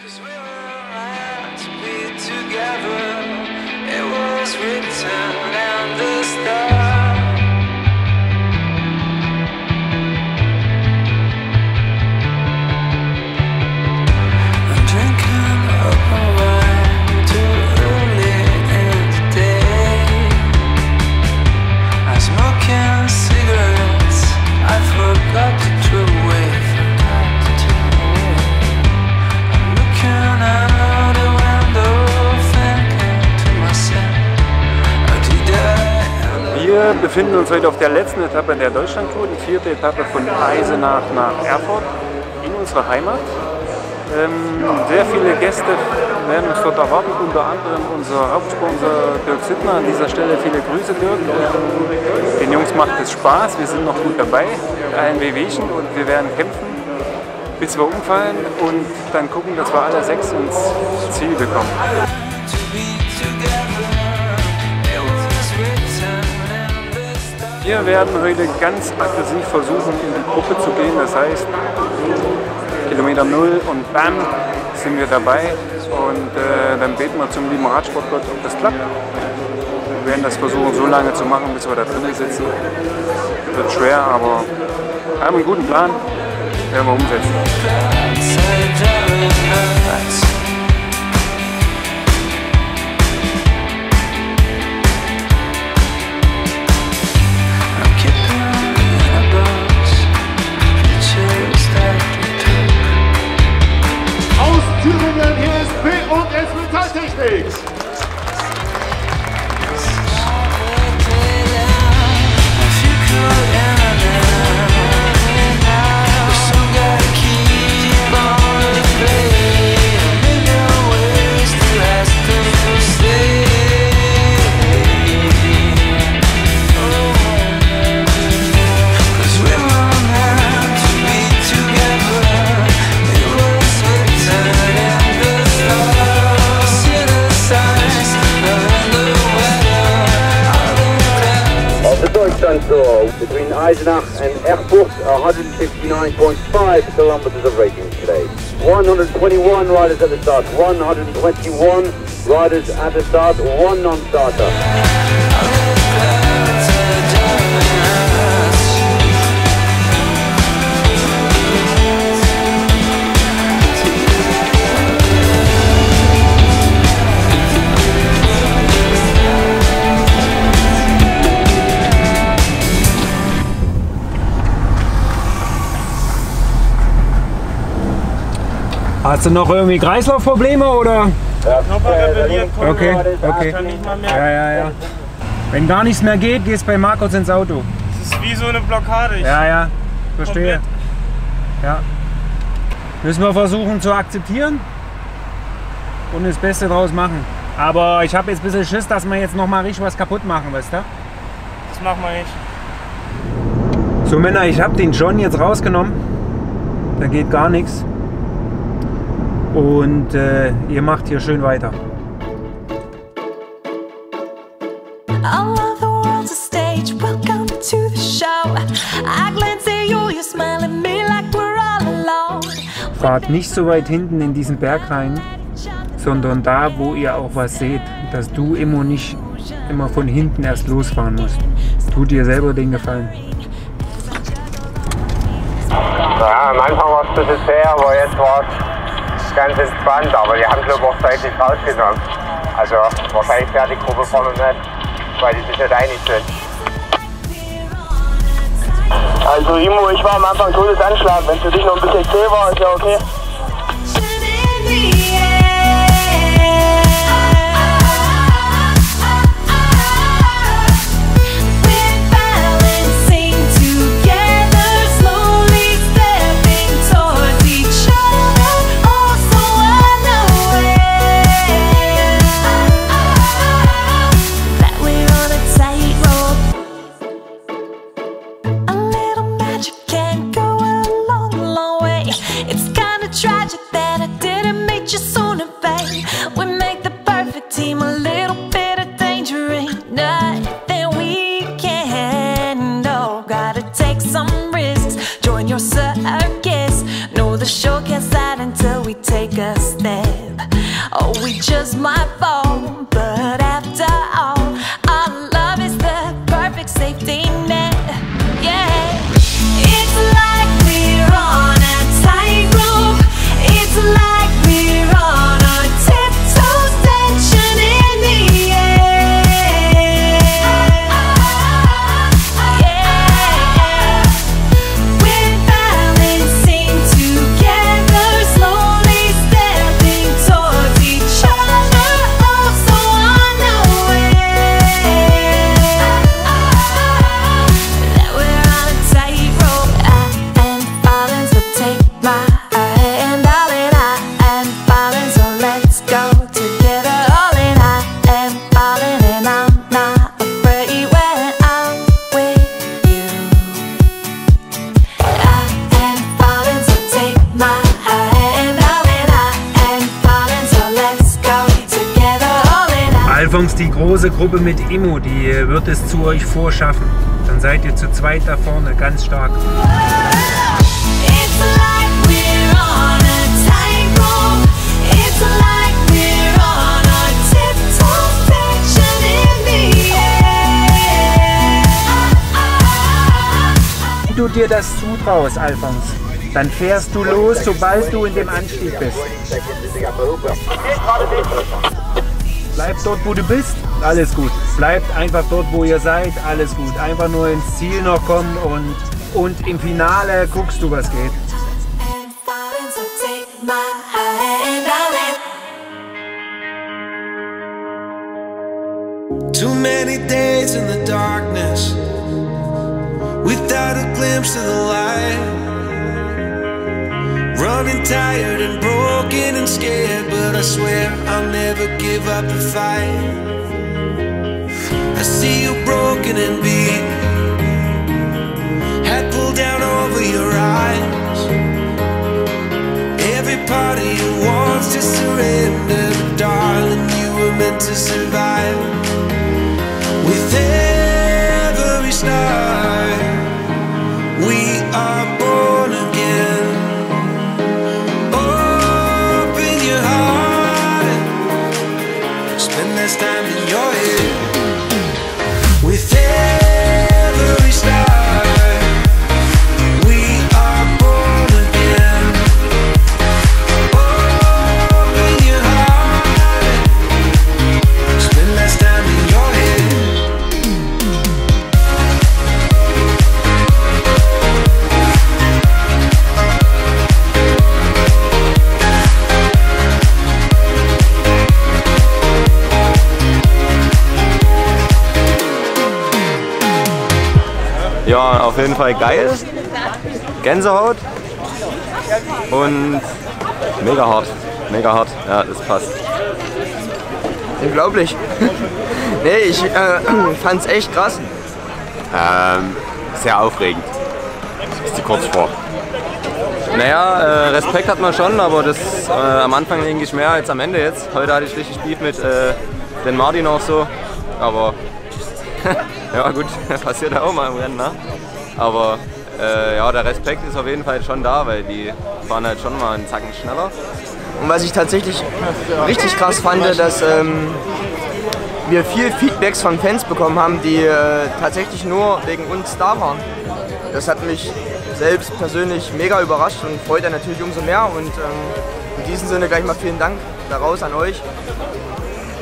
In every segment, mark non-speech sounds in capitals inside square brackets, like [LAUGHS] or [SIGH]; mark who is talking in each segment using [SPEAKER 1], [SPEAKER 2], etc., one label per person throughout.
[SPEAKER 1] 'Cause we were
[SPEAKER 2] befinden uns heute auf der letzten Etappe der Deutschlandtour, die vierte Etappe von Eisenach nach Erfurt in unserer Heimat. Ähm, sehr viele Gäste werden uns dort erwarten, unter anderem unser Hauptsponsor Dirk Sittner. An dieser Stelle viele Grüße, Dirk. Den Jungs macht es Spaß, wir sind noch gut dabei, ein Wehwehchen und wir werden kämpfen, bis wir umfallen und dann gucken, dass wir alle sechs ins Ziel bekommen. Wir werden heute ganz aggressiv versuchen, in die Gruppe zu gehen. Das heißt, Kilometer Null und bam, sind wir dabei. Und äh, dann beten wir zum lieben Radsportgott, ob das klappt. Wir werden das versuchen, so lange zu machen, bis wir da drinnen sitzen. Wird schwer, aber wir haben einen guten Plan. Werden wir umsetzen.
[SPEAKER 3] 159.5 kilometers of racing today. 121 riders at the start, 121 riders at the start, one non-starter.
[SPEAKER 2] Hast du noch irgendwie Kreislaufprobleme oder?
[SPEAKER 4] Nochmal rebelliert,
[SPEAKER 2] Okay, okay.
[SPEAKER 4] kann nicht mal mehr.
[SPEAKER 2] Ja, ja, ja. Wenn gar nichts mehr geht, gehst bei Markus ins Auto.
[SPEAKER 4] Das ist wie so eine Blockade. Ich
[SPEAKER 2] Ja, ja, verstehe.
[SPEAKER 4] Komplett.
[SPEAKER 2] Ja. Müssen wir versuchen zu akzeptieren und das Beste draus machen. Aber ich habe jetzt ein bisschen Schiss, dass wir jetzt noch mal richtig was kaputt machen, weißt du?
[SPEAKER 4] Das machen wir nicht.
[SPEAKER 2] So Männer, ich habe den John jetzt rausgenommen. Da geht gar nichts. Und äh, ihr macht hier schön weiter. Fahrt nicht so weit hinten in diesen Berg rein, sondern da, wo ihr auch was seht, dass du immer nicht immer von hinten erst losfahren musst. Tut dir selber den Gefallen.
[SPEAKER 3] Ja, am Anfang war es ein bisschen zäh, aber jetzt war es ganz entspannt. Aber die haben glaube ich auch deutlich rausgenommen. Also wahrscheinlich fährt die Gruppe vorne nicht, weil die sich nicht einig sind.
[SPEAKER 4] Also Imo, ich war am Anfang Todesanschlag. Wenn es für dich noch ein bisschen zäh war, ist ja okay.
[SPEAKER 5] we take a step, or we
[SPEAKER 4] just might fall.
[SPEAKER 2] Alphons, die große Gruppe mit Immo, die wird es zu euch vorschaffen. Dann seid ihr zu zweit da vorne, ganz stark. Wenn du dir das zutraust, Alphons, dann fährst du los, sobald du in dem Anstieg bist. Bleib dort, wo du bist, alles gut. Bleibt einfach dort, wo ihr seid, alles gut. Einfach nur ins Ziel noch kommen und, und im Finale guckst du, was geht.
[SPEAKER 6] Too many days in the darkness without a glimpse of the light. Running tired and broken and scared, but I swear I'll never give up the fight. I see you broken and beat, head pulled down over your eyes. Every part of you wants to surrender, but darling, you were meant to survive.
[SPEAKER 7] Auf jeden Fall geil. Gänsehaut. Und mega hart. Mega hart. Ja, das passt.
[SPEAKER 8] Unglaublich. [LAUGHS] nee, ich äh, [CLEARS THROAT] fand's echt krass.
[SPEAKER 7] Ähm, sehr aufregend. Das ist die Kurzsport. Naja, äh, Respekt hat man schon, aber das äh, am Anfang denke ich mehr als am Ende jetzt. Heute hatte ich richtig Beef mit äh, den Martin auch so. Aber [LAUGHS] ja gut, [LAUGHS] passiert auch mal im Rennen, ne? Aber äh, ja, der Respekt ist auf jeden Fall schon da, weil die fahren halt schon mal einen Zacken schneller.
[SPEAKER 8] Und was ich tatsächlich richtig krass fand, dass ähm, wir viel Feedbacks von Fans bekommen haben, die äh, tatsächlich nur wegen uns da waren. Das hat mich selbst persönlich mega überrascht und freut dann natürlich umso mehr. Und ähm, in diesem Sinne gleich mal vielen Dank daraus an euch.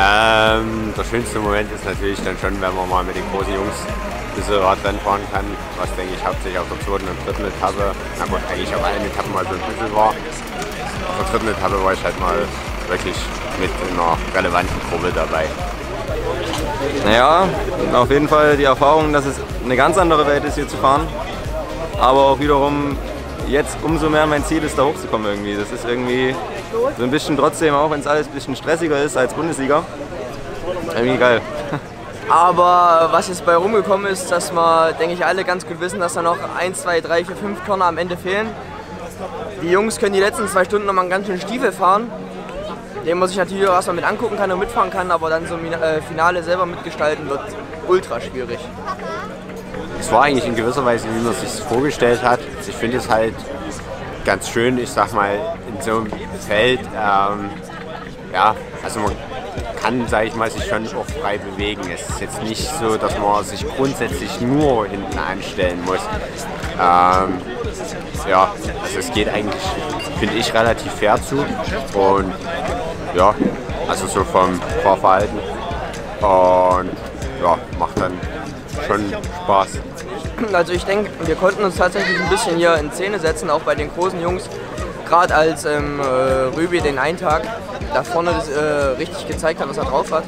[SPEAKER 7] Ähm, der schönste Moment ist natürlich dann schon, wenn man mal mit den großen Jungs ein bisschen Radrennen fahren kann, was denke ich hauptsächlich auf der zweiten und dritten Etappe, na gut, eigentlich auf allen Etappen mal so ein bisschen war. Auf der dritten Etappe war ich halt mal wirklich mit in einer relevanten Gruppe dabei. Naja, auf jeden Fall die Erfahrung, dass es eine ganz andere Welt ist, hier zu fahren. Aber auch wiederum jetzt umso mehr mein Ziel ist, da hochzukommen irgendwie. Das ist irgendwie so ein bisschen trotzdem, auch wenn es alles ein bisschen stressiger ist als Bundesliga, irgendwie geil. [LAUGHS]
[SPEAKER 8] Aber was jetzt bei rumgekommen ist, dass wir, denke ich, alle ganz gut wissen, dass da noch 1, 2, 3, 4, 5 Körner am Ende fehlen. Die Jungs können die letzten zwei Stunden noch mal einen ganz schönen Stiefel fahren, den man sich natürlich auch erstmal mit angucken kann und mitfahren kann, aber dann so ein äh, Finale selber mitgestalten wird ultra schwierig.
[SPEAKER 7] Es war eigentlich in gewisser Weise, wie man es sich vorgestellt hat. Ich finde es halt ganz schön, ich sag mal, in so einem Feld ähm, ja, also man kann, sage ich mal, sich schon auch frei bewegen. Es ist jetzt nicht so, dass man sich grundsätzlich nur hinten anstellen muss. Ähm, ja, also es geht eigentlich, finde ich, relativ fair zu. Und ja, also so vom Fahrverhalten. Und ja, macht dann schon Spaß.
[SPEAKER 8] Also ich denke, wir konnten uns tatsächlich ein bisschen hier in Szene setzen, auch bei den großen Jungs. Gerade als ähm, äh, Rübi den einen Tag da vorne äh, richtig gezeigt hat, was er drauf hat.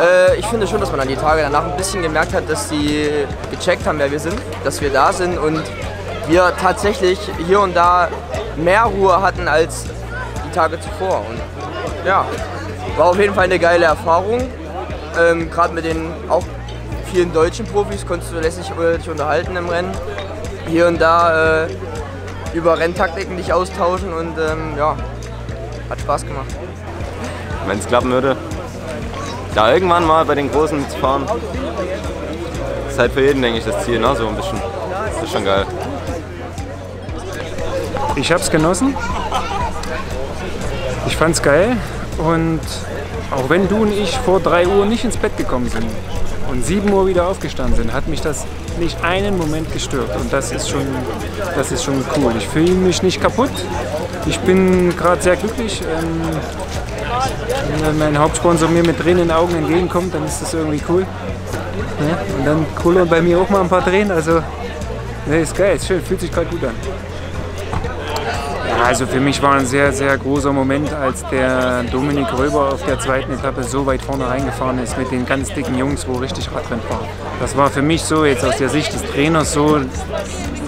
[SPEAKER 8] Äh, ich finde schon, dass man dann die Tage danach ein bisschen gemerkt hat, dass die gecheckt haben, wer wir sind, dass wir da sind und wir tatsächlich hier und da mehr Ruhe hatten als die Tage zuvor. Und ja, war auf jeden Fall eine geile Erfahrung. Ähm, Gerade mit den auch vielen deutschen Profis konntest du lässig äh, dich unterhalten im Rennen. Hier und da äh, über Renntaktiken dich austauschen und ähm, ja, hat Spaß gemacht.
[SPEAKER 9] Wenn es klappen würde, da irgendwann mal bei den Großen zu fahren, ist halt für jeden, denke ich, das Ziel, ne? so ein bisschen. Das ist schon geil.
[SPEAKER 2] Ich habe es genossen. Ich fand's geil. Und auch wenn du und ich vor 3 Uhr nicht ins Bett gekommen sind und 7 Uhr wieder aufgestanden sind, hat mich das nicht einen Moment gestört. Und das ist schon, das ist schon cool. Ich fühle mich nicht kaputt. Ich bin gerade sehr glücklich. Ähm, wenn mein Hauptsponsor mir mit Tränen in den Augen entgegenkommt, dann ist das irgendwie cool. Und dann kullern bei mir auch mal ein paar Tränen. Also, ist geil, ist schön, fühlt sich gerade gut an. Also für mich war ein sehr, sehr großer Moment, als der Dominik Röber auf der zweiten Etappe so weit vorne reingefahren ist mit den ganz dicken Jungs, wo richtig Radrennen fahren. Das war für mich so, jetzt aus der Sicht des Trainers, so ein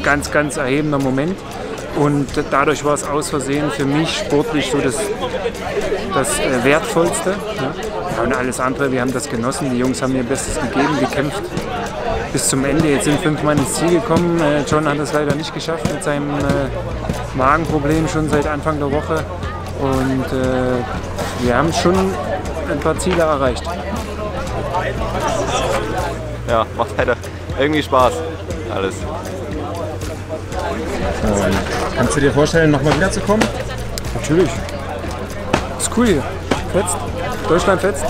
[SPEAKER 2] ganz, ganz erhebender Moment. Und dadurch war es aus Versehen für mich sportlich so das, das äh, Wertvollste. Ja, und alles andere, wir haben das genossen. Die Jungs haben ihr Bestes gegeben, gekämpft bis zum Ende. Jetzt sind fünf Mann ins Ziel gekommen. Äh, John hat es leider nicht geschafft mit seinem äh, Magenproblem schon seit Anfang der Woche. Und äh, wir haben schon ein paar Ziele erreicht.
[SPEAKER 9] Ja, macht weiter. Irgendwie Spaß. Alles.
[SPEAKER 10] Und kannst du dir vorstellen, nochmal wiederzukommen?
[SPEAKER 2] Natürlich. Ist cool hier. Fetzt. Deutschland fetzt.